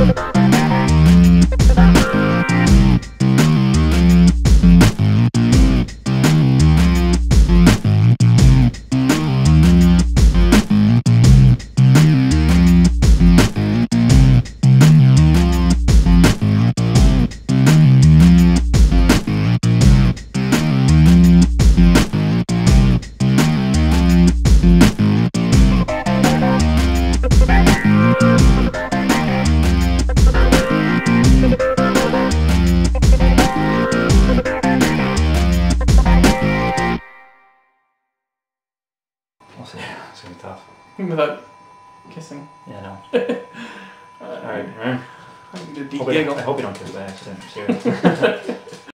Thank It's gonna be tough. Without kissing. Yeah, no. Uh, All right. all right. I can a deep Hope I, giggle. I hope you don't kiss by accident. Seriously.